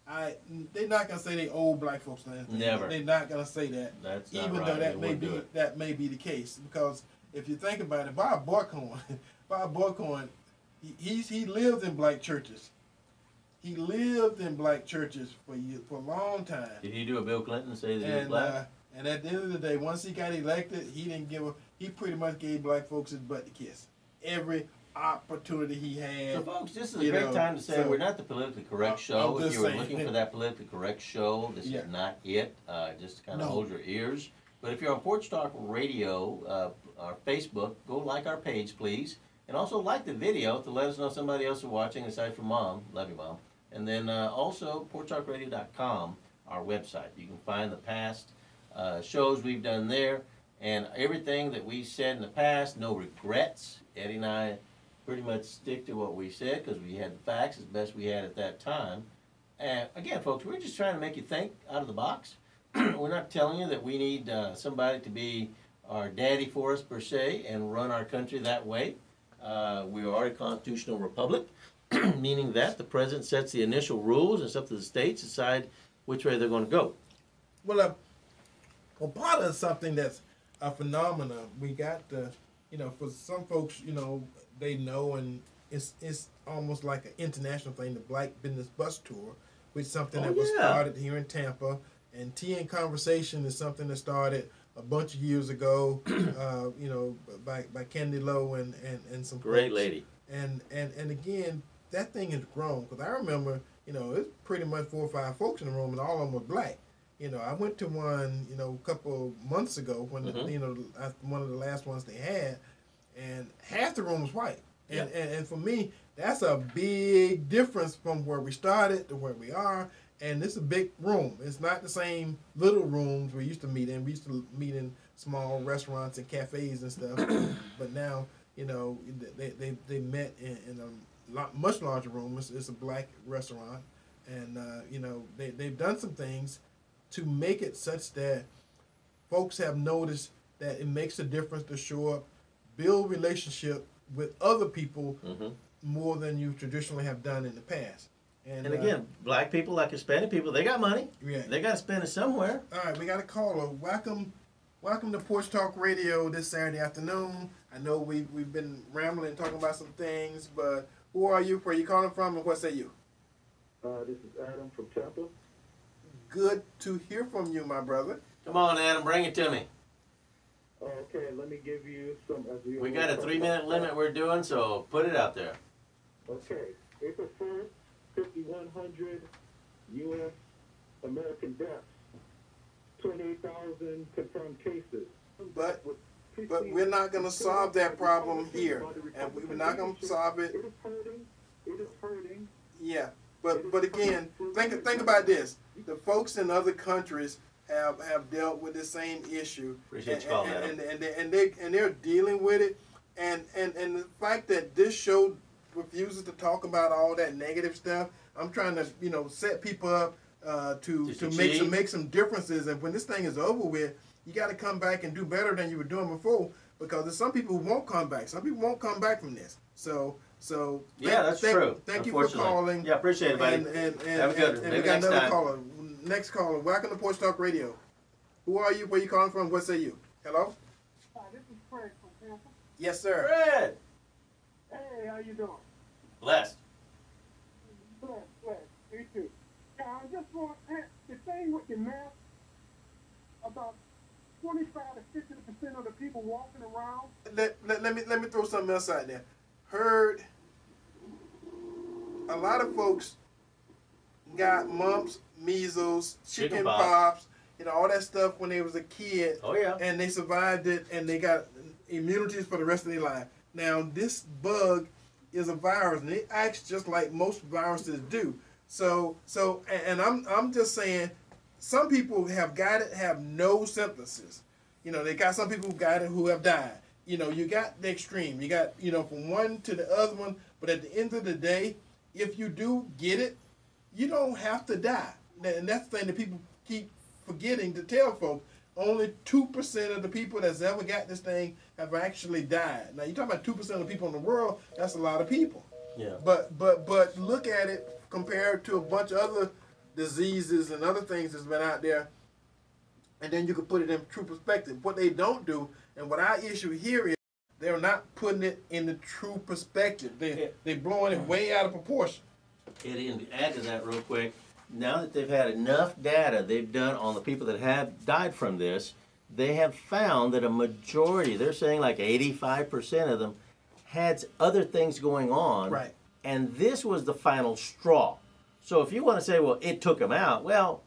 I they're not gonna say they owe black folks anything. Never. They're not gonna say that That's even right. though They that may be that may be the case because if you think about it, Bob Buckhorn, Bob Buckhorn, he, he's he lived in black churches. He lived in black churches for you for a long time, Did he do a Bill Clinton and say that he was and black? uh, and at the end of the day, once he got elected, he didn't give a he pretty much gave black folks his butt to kiss every opportunity he had. So, folks, this is a great know, time to say so- we're not the politically correct show. If you were saying. looking for that politically correct show, this Yeah. is not it. Uh, just kind of No. hold your ears. But if you're on Porch Talk Radio, uh, our Facebook, go like our page, please. And also like the video to let us know somebody else is watching aside from mom. Love you, mom. And then uh, also, porchtalkradio.com, our website. You can find the past uh, shows we've done there, and everything that we said in the past, no regrets. Eddie and I pretty much stick to what we said because we had the facts as best we had at that time. And again, folks, we're just trying to make you think out of the box. we're not telling you that we need uh, somebody to be our daddy for us per se and run our country that way. Uh, we are a constitutional republic, meaning that the president sets the initial rules and it's up to the states decide which way they're going to go. Well, uh, well, part of something that's a phenomenon. We got the, you know, for some folks, you know, they know, and it's it's almost like an international thing, the Black Business Bus Tour, which is something Oh, that was yeah. started here in Tampa, and Tea and Conversation is something that started a bunch of years ago, uh, you know, by by Candy Lowe and and and some Great folks. lady. And and and again, that thing has grown because I remember, you know, it's pretty much four or five folks in the room, and all of them were black. You know, I went to one, you know, a couple months ago when the, Mhm. you know one of the last ones they had, and half the room was white. And, and and for me, that's a big difference from where we started to where we are. And it's a big room. It's not the same little rooms we used to meet in. We used to meet in small restaurants and cafes and stuff. but now, you know, they they, they met in, in a lot, much larger room. It's, it's a black restaurant, and uh, you know they they've done some things to make it such that folks have noticed that it makes a difference to show up, build relationship with other people hmm more than you traditionally have done in the past. And, And uh, again, black people like Hispanic people, they got money. yeah. They got to spend it somewhere. All right, we got a caller. Welcome, welcome to Porch Talk Radio this Saturday afternoon. I know we we've been rambling, talking about some things, but who are you? Where are you calling from, and what say you? Uh, this is Adam from Tampa. Good to hear from you, my brother. Come on, Adam, bring it to me. Okay, let me give you some. As we We got a three minute limit we're doing, so put it out there. Okay, April 1st, 5,100 U.S. American deaths, 28,000 confirmed cases. But With but we're not gonna solve that problem here, and we're not gonna solve it. It is hurting. It is hurting. Yeah, but but again, think think about this. The folks in other countries have have dealt with the same issue. Appreciate and, you calling, and, and, and, they, and they and they're dealing with it, and and and the fact that this show refuses to talk about all that negative stuff, I'm trying to you know set people up uh, to To to make some make some differences, and when this thing is over with, you got to come back and do better than you were doing before, because there's some people who won't come back. Some people won't come back from this. So so Yeah, thank- that's thank- true. Thank you for calling. Yeah, appreciate it, buddy. And, and, and, Have a good and, one. and we got next another time. caller. Next caller. Welcome to Porch Talk Radio. Who are you? Where you calling from? What say you? Hello? Hi, this is Fred from Tampa. Yes, sir. Fred, Hey, how you doing? blessed. Bless, bless. Me too. Yeah, I just want the thing with the mask. About twenty-five to fifty percent of the people walking around. Let, let, let me let me throw something else out there. Heard a lot of folks got mumps, measles, chicken, Chicken pox. pox. you know, all that stuff when they was a kid. Oh yeah. and they survived it and they got immunities for the rest of their life. Now this bug is a virus and it acts just like most viruses do. So so and, and I'm I'm just saying some people have got it have no symptoms. You know, they got some people who got it who have died. You know, you got the extreme. You got, you know, from one to the other one, but at the end of the day, if you do get it, you don't have to die. And that's the thing that people keep forgetting to tell folks. Only two percent of the people that's ever got this thing have actually died. Now you talk about two percent of the people in the world. That's a lot of people. Yeah. But but but look at it compared to a bunch of other diseases and other things that's been out there, and then you can put it in true perspective. What they don't do, and what our issue here is, they're not putting it in the true perspective. They Yeah. they blowing it mm-hmm. way out of proportion. And to add to that real quick, now that they've had enough data they've done on the people that have died from this, they have found that a majority, they're saying like 85% of them, had other things going on. Right. And this was the final straw. So if you want to say, well, it took them out, well,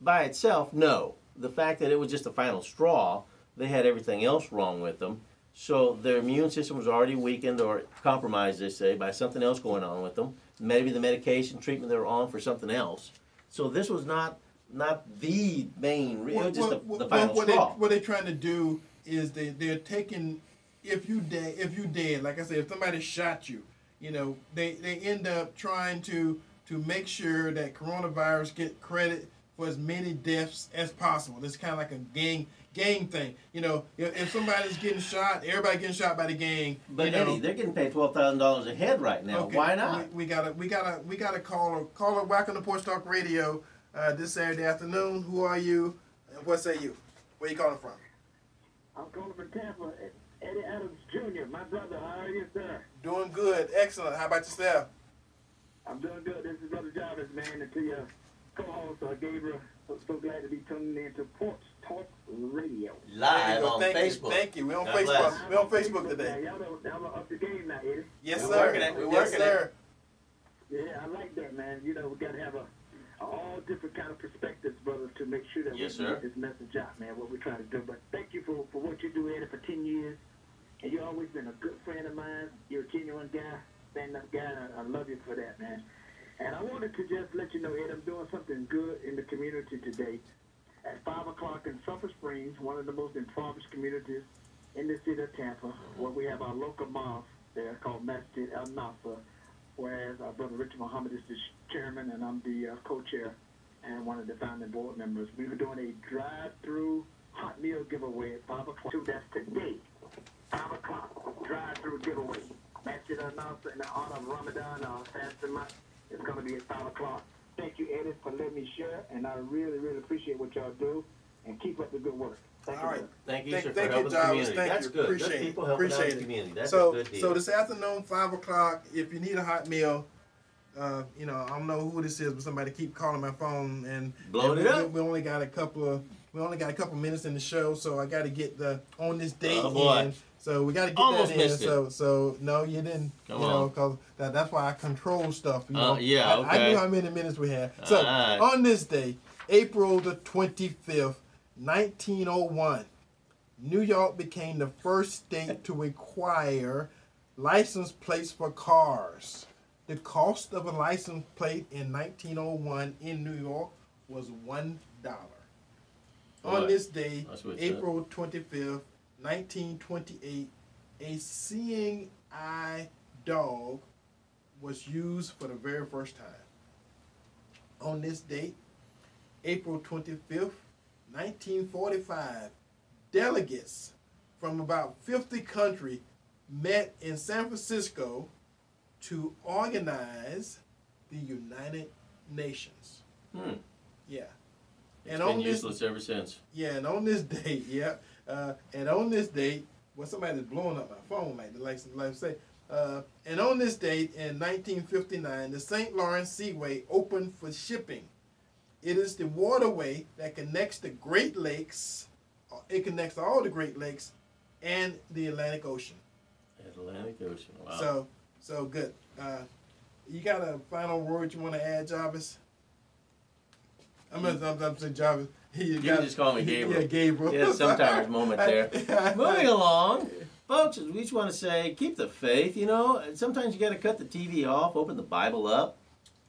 by itself, no. The fact that it was just the final straw, they had everything else wrong with them. So their immune system was already weakened or compromised, they say, by something else going on with them. Maybe the medication treatment they were on for something else. So this was not not the main. Was just What- the, what- the what- final what straw. They, what they're trying to do is they they're taking if you dead if you dead like I said if somebody shot you you know they they end up trying to to make sure that coronavirus get credit for as many deaths as possible. It's kind of like a gang gang thing. You know if, if somebody's getting shot, everybody getting shot by the gang. But you know, Eddie, they're getting paid twelve thousand dollars a head right now. Okay, Why not? We, we gotta, we gotta, we gotta call her, call her. Whack on the Porch Talk Radio uh, this Saturday afternoon. Who are you? And what say you? Where you calling from? I'm calling from Tampa. Eddie Adams Jr., my brother. How are you, sir? Doing good, excellent. How about yourself? I'm doing good. This is Brother Jarvis, man, and to your co-host, uh, Gabriel. So, so glad to be tuning in to Porch Talk Radio. Live on Thank Facebook. You. Thank you. We're on God Facebook. bless. We on Facebook today. Y'all, don't- y'all are up the game now, Eddie. Yes, We're sir. working it. We're yes, working it. sir. Yeah, I like that, man. You know, we got to have a all different kind of perspectives, brother, to make sure that Yes, we sir. get this message out, man. What we're trying to do. But thank you for, for what you do, Eddie, for ten years, and you've always been a good friend of mine. You're a genuine guy, stand-up guy. I, I love you for that, man. And I wanted to just let you know, Ed, I'm doing something good in the community today. At 5 o'clock in Sulphur Springs, one of the most impoverished communities in the city of Tampa, where we have our local mosque there called Masjid Al Nasser, whereas our brother Richard Muhammad is the chairman and I'm the uh, co-chair and one of the founding board members. We were doing a drive-through hot meal giveaway at 5 o'clock. That's today. 5 o'clock drive-through giveaway. Masjid Al Nasser in the honor of Ramadan, uh, fasting month. It's going to be at 5 o'clock. Thank you, Eddie, for letting me share, and I really, really appreciate what y'all do, and keep up the good work. Thank All you, right. Thank you, Thank- sir, thank for you, helping the Jarvis. community. Thank That's you. good. Appreciate Good it. people helping out Appreciate the it. community. That's so, a good deal. so this afternoon, five o'clock. If you need a hot meal, uh, you know, I don't know who this is, but somebody keep calling my phone and Blowing it we, up. We only got a couple of we only got a couple minutes in the show, so I got to get the on this date Oh, boy. in. So we got to get Almost that in. So so no, you didn't. Come you know, on. because that, that's why I control stuff. You Uh, know, yeah, I, I okay. knew how many minutes we had. So Alright. on this day, April the twenty fifth, nineteen oh one. New York became the first state to require license plates for cars. The cost of a license plate in 1901 in New York was one dollar. On this day, April 25th, 1928, a seeing eye dog was used for the very first time. On this date, April 25th, 1945, delegates from about 50 countries met in San Francisco to organize the United Nations. Hmm. Yeah. It's And been on this useless ever since. yeah, and on this date, yeah, uh, and on this date, well, somebody's blowing up my phone, like the like, like say, uh, and on this date in 1959, the St. Lawrence Seaway opened for shipping. It is the waterway that connects the Great Lakes. uh, It connects all the Great Lakes and the Atlantic Ocean. Atlantic Ocean. Wow. So, so good. Uh, you got a final word you want to add, Jarvis? I'm gonna, I'm, I'm saying Jarvis. He You can just call me Gabriel. Yeah, Gabriel. Yeah, sometimes moment there. Moving along, folks, we just want to say keep the faith. You know, sometimes you got to cut the TV off, open the Bible up,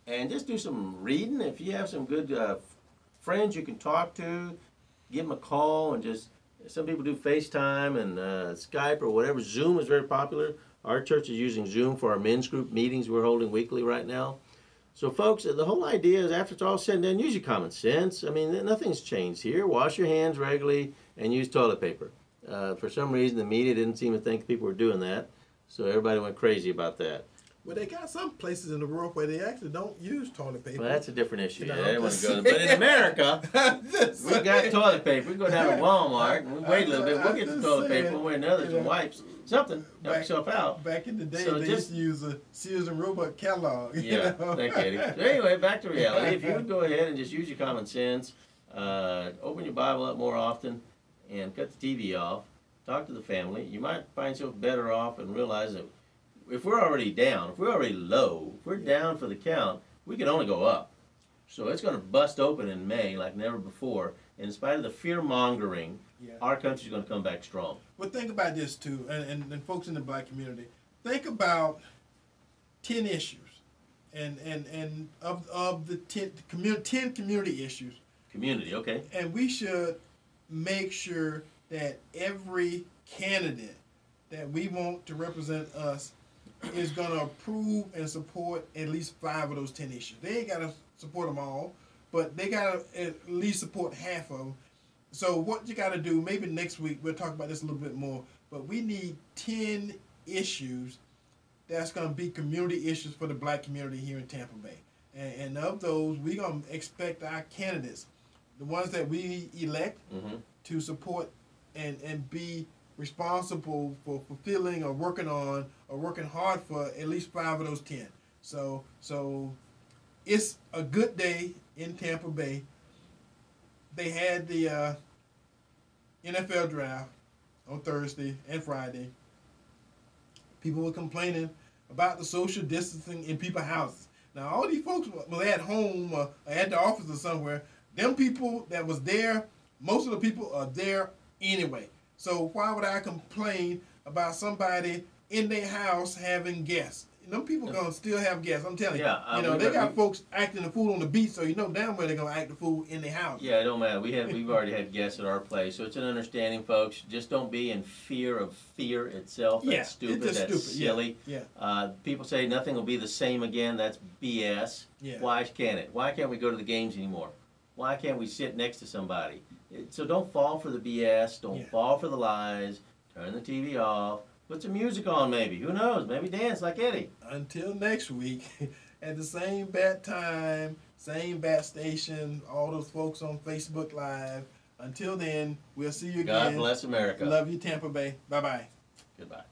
and just do some reading. If you have some good uh, friends you can talk to, give them a call and just. Some people do FaceTime and uh, Skype or whatever. Zoom is very popular. Our church is using Zoom for our men's group meetings we're holding weekly right now. So, folks, the whole idea is after it's all said and done, use your common sense. I mean, nothing's changed here. Wash your hands regularly and use toilet paper. Uh, for some reason, the media didn't seem to think people were doing that, so everybody went crazy about that. Well, they got some places in the world where they actually don't use toilet paper. Well, that's a different issue. You know, I didn't want just- to go. But in America, we got toilet paper. We go down to Walmart and we wait a little bit. We'll get the toilet paper saying, one way or another, some wipes, something. Help back- yourself out. Back in the day, So they just- used to use a Sears and Roebuck catalog. Yeah, know? thank you. So anyway, back to reality. If you would go ahead and just use your common sense, uh, open your Bible up more often, and cut the TV off, talk to the family, you might find yourself better off and realize that if we're already down, if we're already low, if we're down for the count, we can only go up. So it's going to bust open in May like never before. And in spite of the fear mongering, Yeah. our country's going to come back strong. But think about this too, and, and, and folks in the black community, think about ten issues, and and and of of the ten community ten community issues, Community, okay. and we should make sure that every candidate that we want to represent us is going to approve and support at least five of those 10 issues. They ain't got to support them all, but they got to at least support half of them. So, what you got to do, maybe next week, we'll talk about this a little bit more, but we need 10 issues that's going to be community issues for the black community here in Tampa Bay. And, and of those, we're going to expect our candidates, the ones that we elect, Mm-hmm. to support and, and be responsible for fulfilling or working on or working hard for at least five of those ten. So so it's a good day in Tampa Bay. They had the uh, NFL draft on Thursday and Friday. People were complaining about the social distancing in people's houses. Now all these folks were at home or at the office or somewhere. Them people that was there, most of the people are there anyway. So why would I complain about somebody in their house having guests? Them people gonna still have guests. I'm telling you. Yeah, you know they got- we- folks acting the fool on the beach, so you know damn well they're gonna act the fool in their house. Yeah, it don't matter. We have we've already had guests at our place, so it's an understanding, folks. Just don't be in fear of fear itself. That's Yeah, stupid. it's That's stupid. Yeah, silly. Yeah. Uh, people say nothing will be the same again. That's BS. Yeah. Why can't it? Why can't we go to the games anymore? Why can't we sit next to somebody? So don't fall for the BS. Don't Yeah. fall for the lies. Turn the TV off. Put some music on, maybe. Who knows? Maybe dance like Eddie. Until next week, at the same bat time, same bat station, all those folks on Facebook Live. Until then, we'll see you God again. bless America. Love you, Tampa Bay. Bye bye. Goodbye.